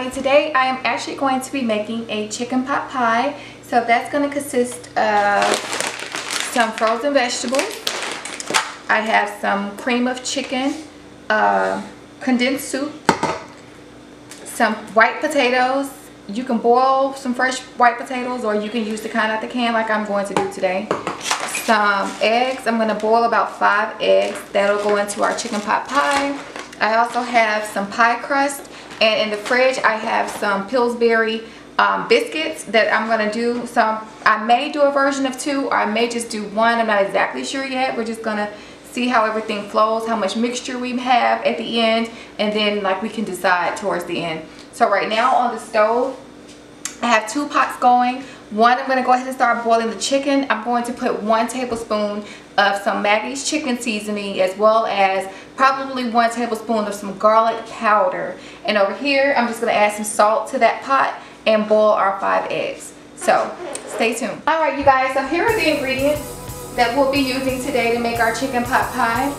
everybody. Today I am actually going to be making a chicken pot pie. So that's going to consist of some frozen vegetables. I have some cream of chicken uh, condensed soup some white potatoes. You can boil some fresh white potatoes or you can use the kind out the can like I'm going to do today. Some eggs. I'm going to boil about five eggs. That'll go into our chicken pot pie. I also have some pie crust and in the fridge I have some Pillsbury um, biscuits that I'm going to do some I may do a version of two or I may just do one. I'm not exactly sure yet. We're just going to see how everything flows how much mixture we have at the end and then like we can decide towards the end. So right now on the stove I have two pots going one I'm going to go ahead and start boiling the chicken I'm going to put one tablespoon of some Maggi's chicken seasoning as well as probably one tablespoon of some garlic powder. And over here, I'm just going to add some salt to that pot and boil our five eggs. So, stay tuned. Alright you guys, so here are the ingredients that we'll be using today to make our chicken pot pie.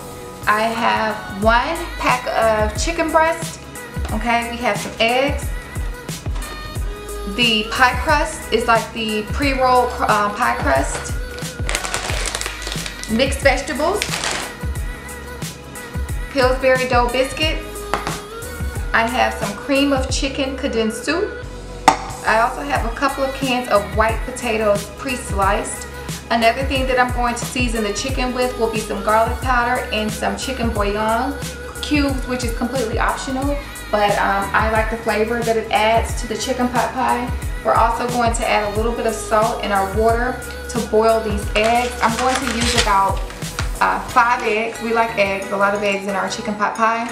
I have one pack of chicken breast. Okay, we have some eggs. The pie crust is like the pre-rolled uh, pie crust mixed vegetables, Pillsbury dough biscuits. I have some cream of chicken soup. I also have a couple of cans of white potatoes pre-sliced. Another thing that I'm going to season the chicken with will be some garlic powder and some chicken bouillon cubes, which is completely optional, but um, I like the flavor that it adds to the chicken pot pie. We're also going to add a little bit of salt in our water to boil these eggs. I'm going to use about uh, five eggs. We like eggs, a lot of eggs in our chicken pot pie.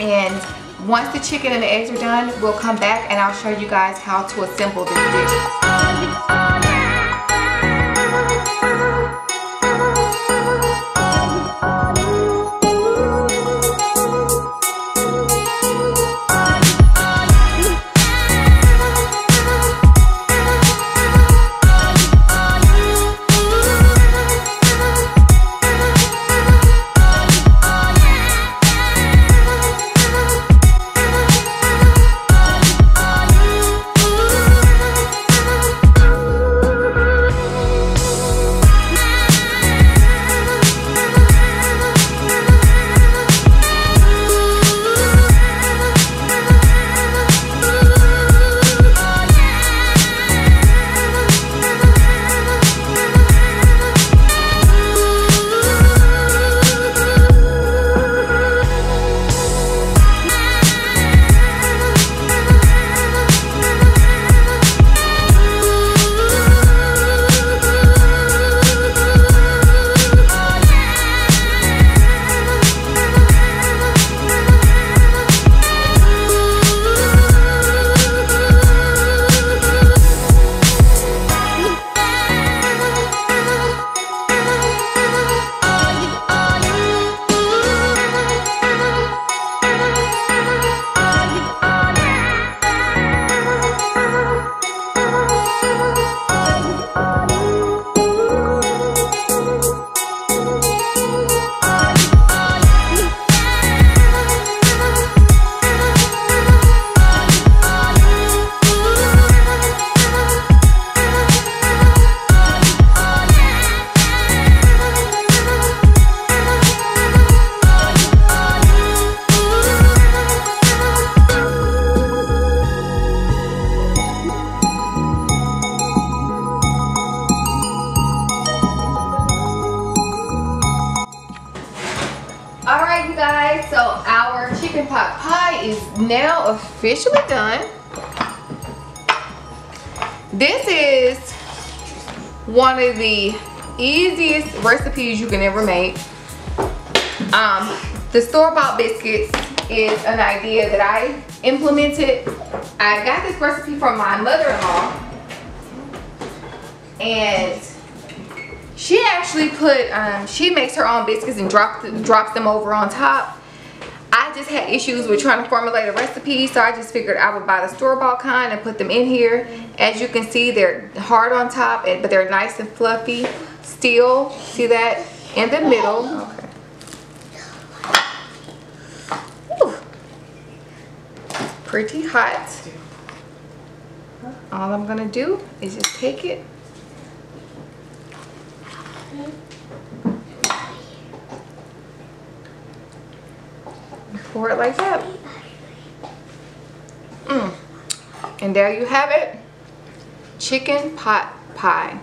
And once the chicken and the eggs are done, we'll come back and I'll show you guys how to assemble this dish. Now officially done. This is one of the easiest recipes you can ever make. Um, the store-bought biscuits is an idea that I implemented. I got this recipe from my mother-in-law and she actually put, um, she makes her own biscuits and drop, drops them over on top just had issues with trying to formulate a recipe so I just figured I would buy the store-bought kind and put them in here. As you can see they're hard on top but they're nice and fluffy still. See that? In the middle. Okay pretty hot. All I'm gonna do is just take it. Pour it like that. Mm. And there you have it. Chicken pot pie.